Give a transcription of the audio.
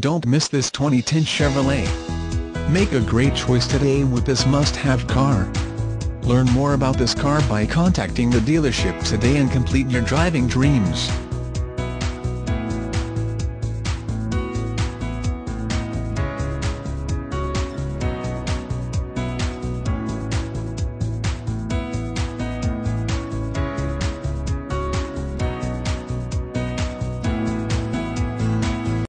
Don't miss this 2010 Chevrolet. Make a great choice today with this must-have car. Learn more about this car by contacting the dealership today and complete your driving dreams.